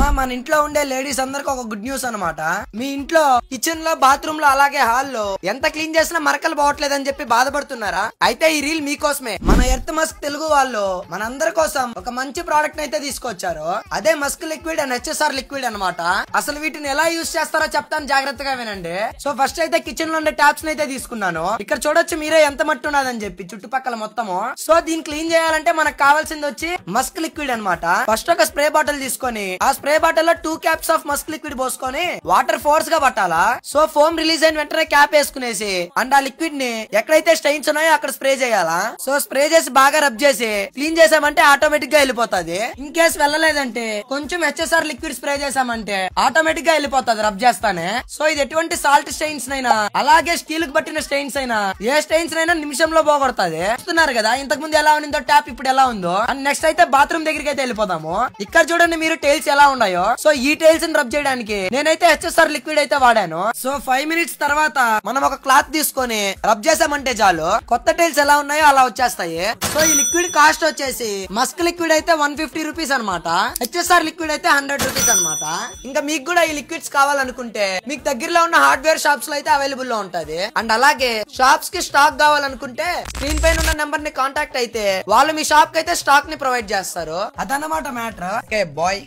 మన ఇంట్లో ఉండే లేడీస్ అందరికి ఒక గుడ్ న్యూస్ అన్నమాట. మీ ఇంట్లో కిచెన్లో బాత్రూమ్లో అలాగే హాల్లో ఎంత క్లీన్ చేసినా మరకలు పోవట్లేదని చెప్పి బాధపడుతున్నారా? అయితే ఈ రీల్ మీకోసమే. మన ఎర్త్ మస్క్ తెలుగు వాళ్ళు మనందరి కోసం ఒక మంచి ప్రోడక్ట్ అయితే తీసుకొచ్చారు. అదే musk liquid and HSR liquid అన్నమాట. అసలు వీటిని ఎలా యూస్ చేస్తారో చెప్తాను జాగ్రత్తగా వినండి. సో ఫస్ట్ అయితే కిచెన్లో ఉండే ట్యాప్స్ అయితే తీసుకున్నాను. ఇక్కడ చూడొచ్చు మీరే ఎంత మట్టి ఉన్నదని చెప్పి చుట్టుపక్కల మొత్తము. సో దీన్ని క్లీన్ చేయాలంటే మనకు కావాల్సింది వచ్చి మస్క్ లిక్విడ్ అన్నమాట. ఫస్ట్ ఒక స్ప్రే బాటిల్ తీసుకొని ఆ స్ప్రే బాటిల్లో two caps of musk liquid పోసుకొని వాటర్ ఫోర్స్గా పట్టాలా? సో ఫోమ్ రిలీజ్ అయిన వెంటనే క్యాప్ వేసుకునేసి అండ్ ఆ లిక్విడ్ని ఎక్కడైతే స్టైన్స్ ఉన్నాయో అక్కడ స్ప్రే చేయాలా? సో స్ప్రే చేసి బాగా రబ్ చేసి క్లీన్ చేసామంటే ఆటోమేటిక్గా వెళ్ళిపోతుంది. ఇన్ కేస్ వెళ్ళలేదంటే కొంచెం హెచ్ఎస్ఆర్ లిక్విడ్ స్ప్రే చేసామంటే ఆటోమేటిక్గా వెళ్ళిపోతుంది రబ్ చేస్తానే. సో ఇది ఎటువంటి సాల్ట్ స్టైన్స్ అయినా అలాగే స్టీల్కి పట్టిన స్టైన్స్ అయినా ఏ స్టైన్స్ నైనా నిమిషంలో పోగొడుతుంది. చూస్తున్నారు కదా ఇంతకు ముందు ఎలా ఉందో ట్యాప్ ఇప్పుడు ఎలా ఉందో. అండ్ నెక్స్ట్ అయితే బాత్రూమ్ దగ్గరికి అయితే వెళ్ళిపోదాము. ఇక్కడ చూడండి మీరు టైల్స్ ఎలా ఉన్నాయో? సో ఈ టైల్స్ని రబ్ చేయడానికి నేనైతే హెచ్ఎస్ఆర్ లిక్విడ్ అయితే వాడాను. సో ఫైవ్ మినిట్స్ తర్వాత మనం ఒక క్లాత్ తీసుకొని రబ్ చేసామంటే చాలు. కొత్త టైల్స్ ఎలా ఉన్నాయో అలా వచ్చేస్తాయి. సో ఈ లిక్విడ్ కాస్ట్ వచ్చేసి మస్క్ లిక్విడ్ అయితే వన్ ఫిఫ్టీ రూపీస్ అనమాట హెచ్ఎస్ఆర్ లిక్విడ్ అయితే హండ్రెడ్ రూపీస్ అనమాట ఇంకా మీకు కూడా ఈ లిక్విడ్స్ కావాలనుకుంటే మీకు దగ్గరలో ఉన్న హార్డ్వేర్ షాప్స్లో అయితే అవైలబుల్లో ఉంటది. అండ్ అలాగే షాప్స్కి స్టాక్ కావాలనుకుంటే స్క్రీన్ పైన ఉన్న నెంబర్ని కాంటాక్ట్ అయితే వాళ్ళు మీ షాప్కి అయితే స్టాక్ని ప్రొవైడ్ చేస్తారు. అదన్నమాట మ్యాటర్ ఓకే బాయ్